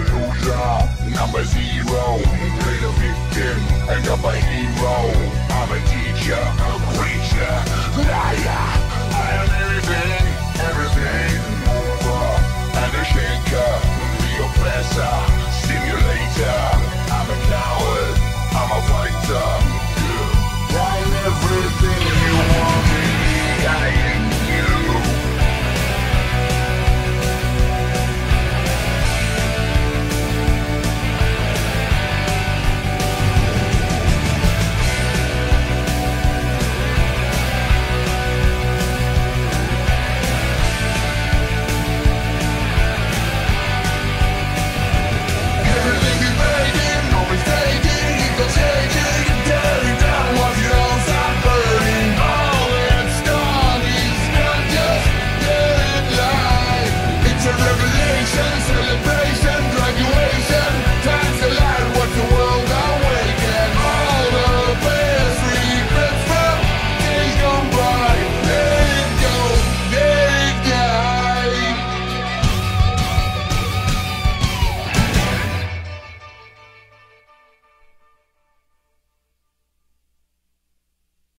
loser Number zero. Played a victim, end up a hero. I'm a teacher, a preacher, liar.